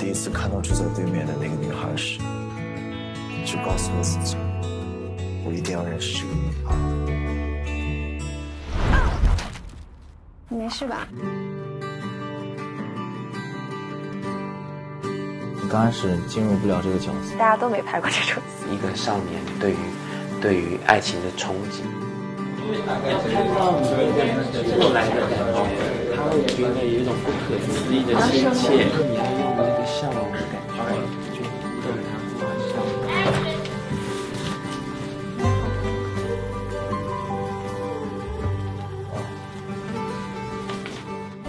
第一次看到住在对面的那个女孩时，就告诉了自己，我一定要认识这个女孩。你没事吧？你刚开始进入不了这个角色，大家都没拍过这种戏。一个少年对于对于爱情的憧憬。看到你过来的感觉，他会觉得有一种不可思议的亲切。你要用那个笑容的感觉去逗他发笑。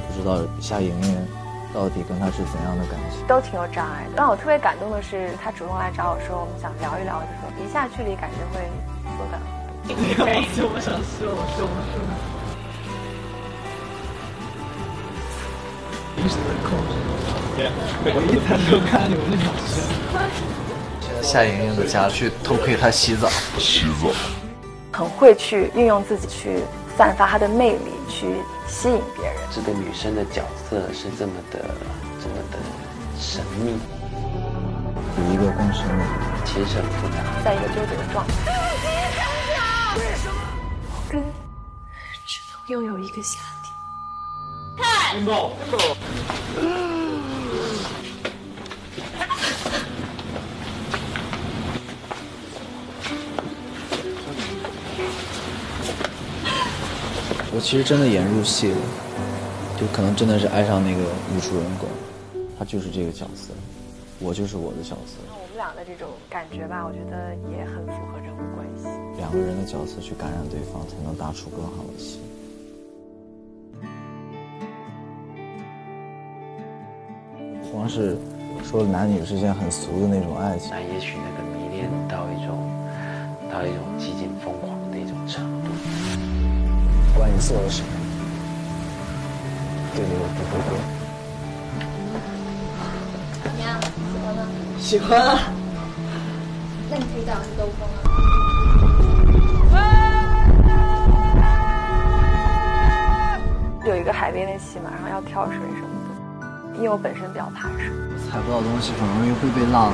不知道夏莹莹到底跟他是怎样的感情。都挺有障碍的。让我特别感动的是，他主动来找我说，我们想聊一聊，就说一下距离感觉会缩短。不要就我想说，我说我说。夏莹莹的家去偷窥她洗澡，洗澡，很会去运用自己去散发她的魅力，去吸引别人。这个女生的角色是这么的这么的神秘，有一个更深的。其实是很复杂。在一个纠结的状态。为什么？跟只能拥有一个夏天。看。我其实真的演入戏了，就可能真的是爱上那个女主人公，她就是这个角色，我就是我的角色。我们俩的这种感觉吧，我觉得也很符合人物关系。两个人的角色去感染对方，才能搭出更好的戏。光是说男女之间很俗的那种爱情，那也许那个迷恋到一种到一种极尽疯狂的一种程度。不管你做了什么，对你我不会变。怎么样？喜欢吗？喜欢啊。那你可以带我去兜风了。有一个海边的戏嘛，然后要跳水什么的，因为我本身比较怕水。踩不到东西，很容易会被浪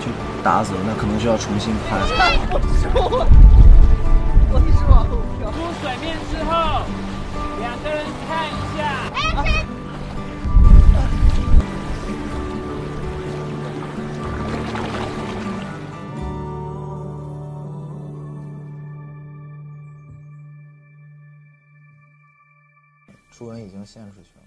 就打走，那可能就要重新拍。我一直往后飘。出水面之后，两个人看一下。初吻已经陷出去了。